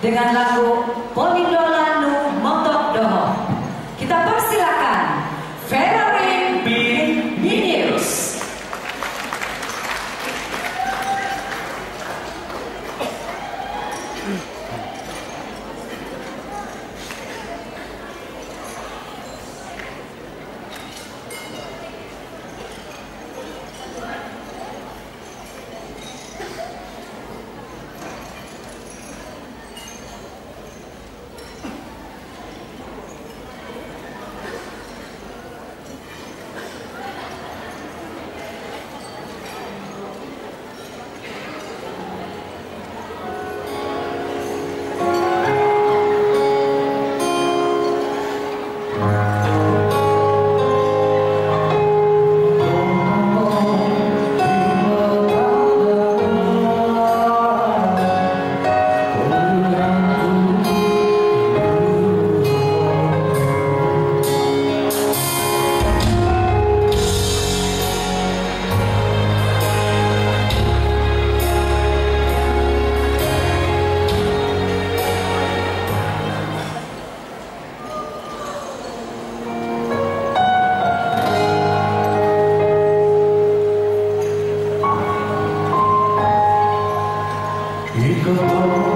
dengan lagu Polidola Oh.